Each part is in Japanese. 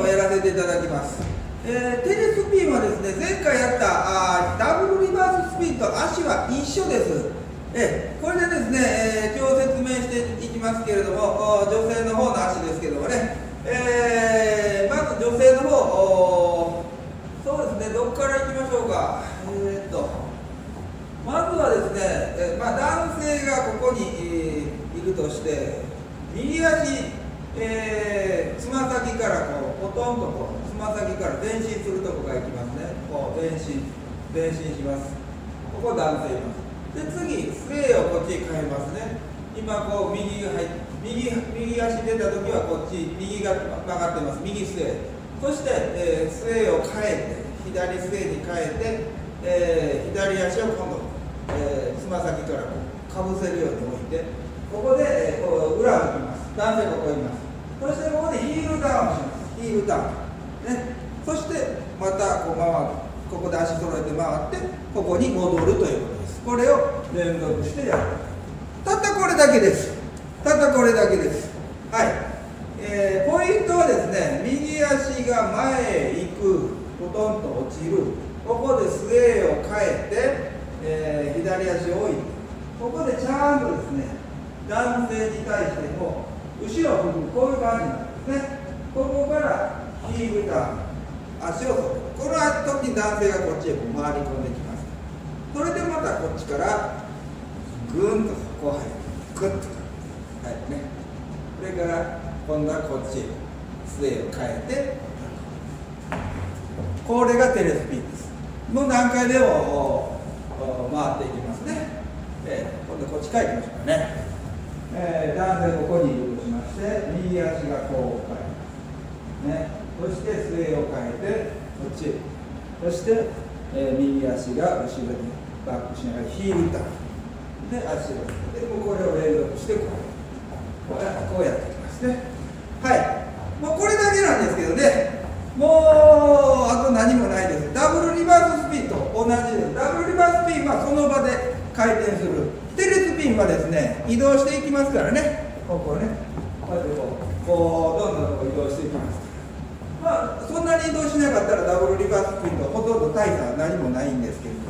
をやらせていただきます、えー、テレスピンはですね前回やったあダブルリバーススピンと足は一緒です。えこれでですね、えー、今日説明していきますけれども女性の方の足ですけどもね、えー、まず女性の方そうですねどこからいきましょうか。えー、っとまずはですね、え、まあ、男性がここに、えー、いるとして右足え、つま先からこうほとんどこうつま先から前進するとこがいきますね。こう前進前進します。ここ男性います。で次スウェーをこっちに変えますね。今こう右が入右右足出た時はこっち右が曲がってます。右スウェーそして、えー、スウェーを変えて左スウェーに変えて、えー、左足を今度えー、つま先からこうかぶせるように置いてここで、えー、こう裏を向きます。男性ここいます。そしてここでヒールダウンします。ヒールダウンね。そしてまたこう回る。ここで足揃えて回ってここに戻るということです。これを連続してやる。たったこれだけです。たったこれだけです。はい、えー、ポイントはですね右足が前へ行く。ほとんど落ちる。ここでスウェーを変えて、えー、左足を置いて。ここでちゃんとですね。男性に対しても後ろを向くこういう感じなんですね。ここからヒールターン足をこの時に男性がこっちへこう回り込んできます。それでまたこっちからぐんとこう入るグッとはいね。それから今度はこっちへスウェーを変えてこれがテレスピンです。もう何回でも回っていきますね、えー、今度こっち変えてみましょうかね。えー、男性ここにいるとしまして右足がこうそしてスウェーを変えてこっち。そして、えー、右足が後ろにバックしながらヒールターンで足を。でもこれを連続してこう。こうやっていきますね。はい。もうこれだけなんですけどね。もうあと何もないです。ダブルリバーススピンと同じです。ダブルリバーススピンはその場で回転する。テレスピンはですね移動していきますからね。ここね。こうやってこう。こうどんどん移動していきます。まあそんなに移動しなかったらダブルリバースピンとほとんど大差は何もないんですけれど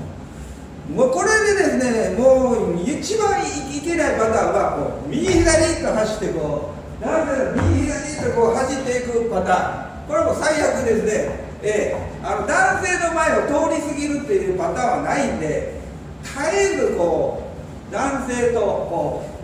も。うこれでですねもう一番いけないパターンはこう右左と走ってこうなんだ右左とこう走っていくパターン。これも最悪ですね。えー、あの男性の前を通り過ぎるっていうパターンはないんで絶えずこう男性とこう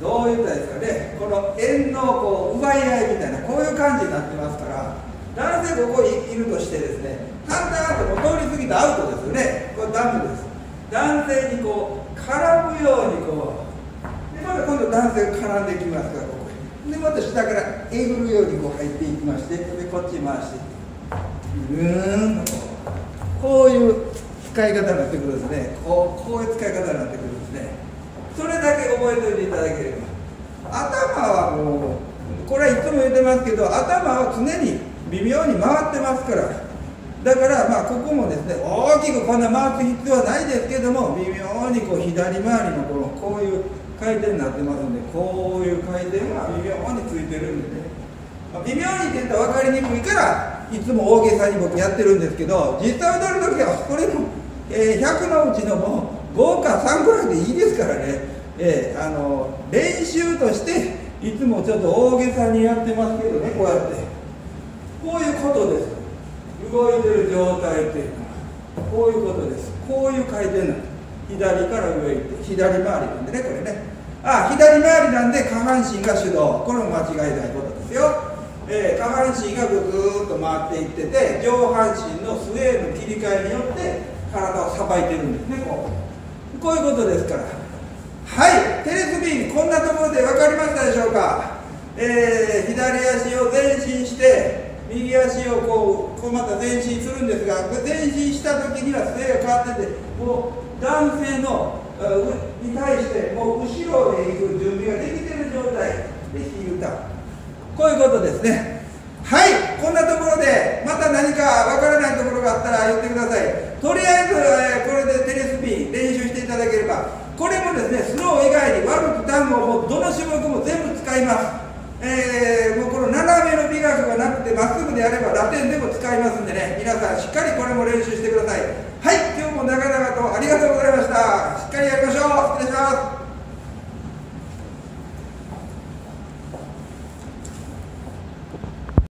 どう言ったらいいですかね？この縁のこう奪い合いみたいなこういう感じになってますから男性ここにいるとしてですね簡単ともう通り過ぎたアウトですよね。これダメです。男性にこう絡むようにこうでまた今度男性が絡んできますからここにでまた下からえぐるようにこう入っていきましてでこっち回して。ぐーんとこういう使い方になってくるんですね。こうこういう使い方になってくる。それだけ覚えておいていただければ。頭はもうこれはいつも言ってますけど頭は常に微妙に回ってますから。だからまあここもですね大きくこんな回す必要はないですけども微妙にこう左回りのこのこういう回転になってますんでこういう回転が微妙についてるんでね、ま、微妙にって言ったら分かりにくいからいつも大げさに僕やってるんですけど実際踊る時はこれもえ、100のうちのもう5か3ぐらいでいいですからね、えー、あの練習としていつもちょっと大げさにやってますけどねこうやって。こういうことです。動いてる状態っていうのは。こういうことです。こういう回転なんです。左から上行って左回りなんでねこれね。あ左回りなんで下半身が主導これも間違いないことですよ。えー、下半身がぐーっと回っていってて上半身のスウェーの切り替えによって体をさばいてるんですねこう。こういうことですから。はいテレスビンこんなところで分かりましたでしょうか、えー、左足を前進して右足をこうこうまた前進するんですが前進した時には姿勢が変わっててもう男性のに対してもう後ろへ行く準備ができてる状態。でヒールターンこういうことですね。はいこんなところでまた何かわからないところがあったら言ってください。とりあえず、えー、これでテレスピン練習していただければこれもですねスロー以外にワルツ単語もどの種目も全部使います。えー、もうこの斜めの美学がなくてまっすぐであればラテンでも使いますんでね皆さんしっかりこれも練習してください。